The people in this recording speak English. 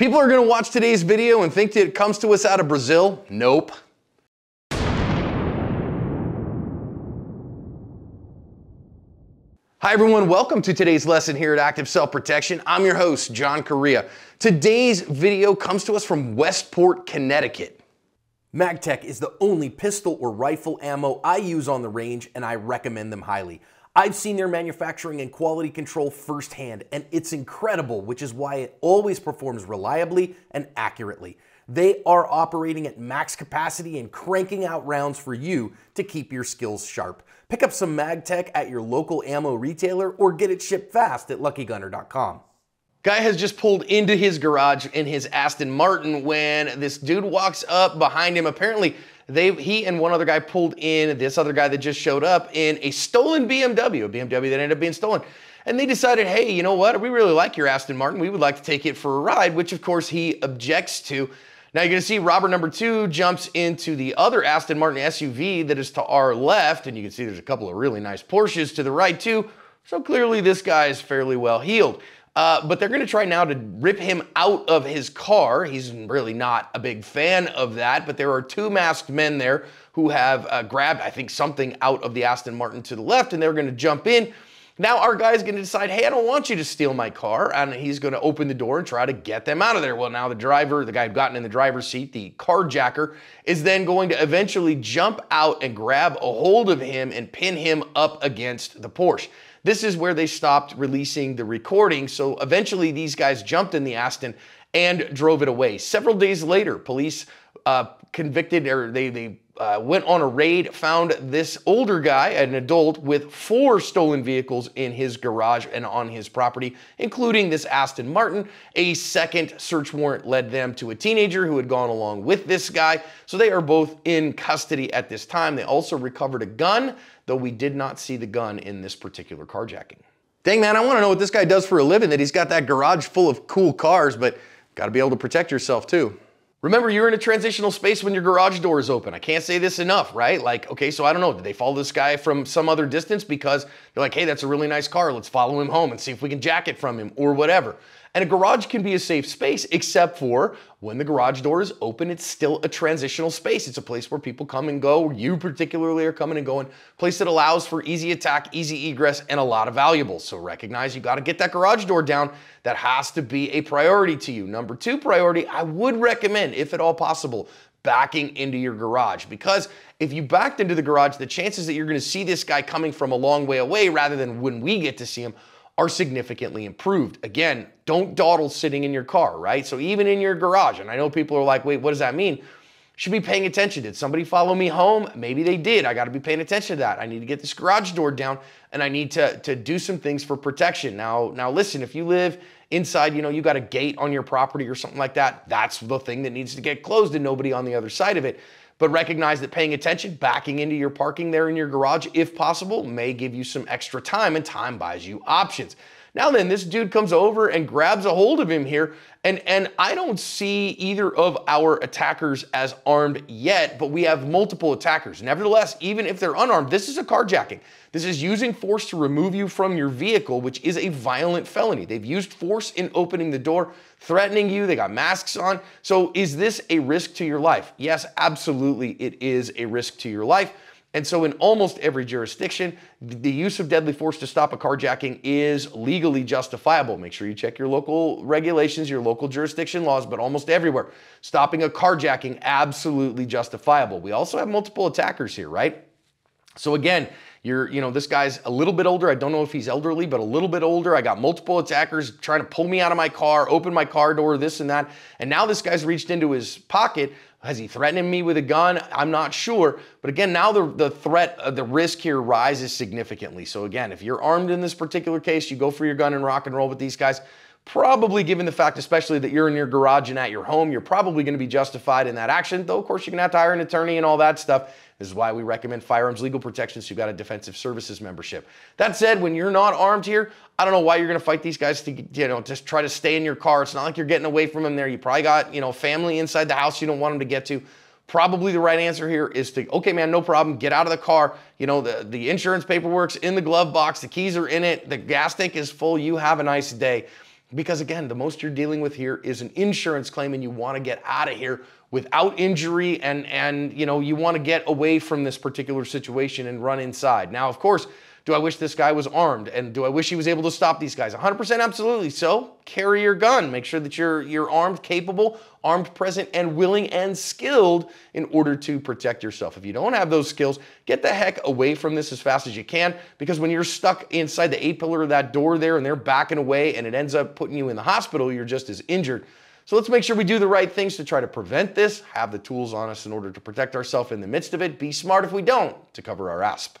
People are gonna watch today's video and think that it comes to us out of Brazil. Nope. Hi everyone, welcome to today's lesson here at Active Self Protection. I'm your host, John Correia. Today's video comes to us from Westport, Connecticut. MagTech is the only pistol or rifle ammo I use on the range and I recommend them highly. I've seen their manufacturing and quality control firsthand, and it's incredible, which is why it always performs reliably and accurately. They are operating at max capacity and cranking out rounds for you to keep your skills sharp. Pick up some MagTech at your local ammo retailer or get it shipped fast at luckygunner.com. Guy has just pulled into his garage in his Aston Martin when this dude walks up behind him. Apparently, they he and one other guy pulled in this other guy that just showed up in a stolen BMW, a BMW that ended up being stolen. And they decided, hey, you know what? We really like your Aston Martin. We would like to take it for a ride, which of course he objects to. Now you're gonna see Robert number two jumps into the other Aston Martin SUV that is to our left, and you can see there's a couple of really nice Porsches to the right too. So clearly this guy is fairly well heeled. Uh, but they're going to try now to rip him out of his car. He's really not a big fan of that, but there are two masked men there who have uh, grabbed, I think, something out of the Aston Martin to the left, and they're going to jump in. Now our guy's going to decide, hey, I don't want you to steal my car, and he's going to open the door and try to get them out of there. Well, now the driver, the guy who gotten in the driver's seat, the carjacker, is then going to eventually jump out and grab a hold of him and pin him up against the Porsche. This is where they stopped releasing the recording. So eventually these guys jumped in the Aston and drove it away. Several days later, police uh, convicted or they, they uh, went on a raid, found this older guy, an adult, with four stolen vehicles in his garage and on his property, including this Aston Martin. A second search warrant led them to a teenager who had gone along with this guy. So they are both in custody at this time. They also recovered a gun, though we did not see the gun in this particular carjacking. Dang man, I want to know what this guy does for a living, that he's got that garage full of cool cars, but got to be able to protect yourself too. Remember, you're in a transitional space when your garage door is open. I can't say this enough, right? Like, okay, so I don't know. Did they follow this guy from some other distance because they're like, hey, that's a really nice car. Let's follow him home and see if we can jack it from him or whatever. And a garage can be a safe space, except for when the garage door is open, it's still a transitional space. It's a place where people come and go. You particularly are coming and going. Place that allows for easy attack, easy egress, and a lot of valuables. So recognize you got to get that garage door down. That has to be a priority to you. Number two priority, I would recommend, if at all possible, backing into your garage because if you backed into the garage, the chances that you're going to see this guy coming from a long way away rather than when we get to see him are significantly improved. Again, don't dawdle sitting in your car, right? So even in your garage, and I know people are like, wait, what does that mean? Should be paying attention. Did somebody follow me home? Maybe they did. I got to be paying attention to that. I need to get this garage door down and I need to, to do some things for protection. Now, now listen, if you live inside, you know, you got a gate on your property or something like that, that's the thing that needs to get closed and nobody on the other side of it. But recognize that paying attention, backing into your parking there in your garage, if possible, may give you some extra time, and time buys you options. Now then, this dude comes over and grabs a hold of him here, and, and I don't see either of our attackers as armed yet, but we have multiple attackers. Nevertheless, even if they're unarmed, this is a carjacking. This is using force to remove you from your vehicle, which is a violent felony. They've used force in opening the door, threatening you. They got masks on. So is this a risk to your life? Yes, absolutely, it is a risk to your life. And so, in almost every jurisdiction, the use of deadly force to stop a carjacking is legally justifiable. Make sure you check your local regulations, your local jurisdiction laws, but almost everywhere, stopping a carjacking absolutely justifiable. We also have multiple attackers here, right? So again, you're, you know, this guy's a little bit older. I don't know if he's elderly, but a little bit older. I got multiple attackers trying to pull me out of my car, open my car door, this and that. And now this guy's reached into his pocket has he threatened me with a gun? I'm not sure. But again, now the, the threat, uh, the risk here rises significantly. So again, if you're armed in this particular case, you go for your gun and rock and roll with these guys. Probably given the fact, especially that you're in your garage and at your home, you're probably going to be justified in that action. Though, of course, you're going to have to hire an attorney and all that stuff. This is why we recommend firearms legal protection so you've got a defensive services membership. That said, when you're not armed here, I don't know why you're going to fight these guys to, you know, just try to stay in your car. It's not like you're getting away from them there. You probably got, you know, family inside the house you don't want them to get to. Probably the right answer here is to, okay, man, no problem. Get out of the car. You know, the, the insurance paperwork's in the glove box. The keys are in it. The gas tank is full. You have a nice day. Because again, the most you're dealing with here is an insurance claim and you want to get out of here without injury and and you know, you want to get away from this particular situation and run inside. Now, of course, do I wish this guy was armed? And do I wish he was able to stop these guys? 100% absolutely. So carry your gun. Make sure that you're, you're armed, capable, armed, present, and willing and skilled in order to protect yourself. If you don't have those skills, get the heck away from this as fast as you can because when you're stuck inside the A pillar of that door there and they're backing away and it ends up putting you in the hospital, you're just as injured. So let's make sure we do the right things to try to prevent this, have the tools on us in order to protect ourselves in the midst of it. Be smart if we don't to cover our asp.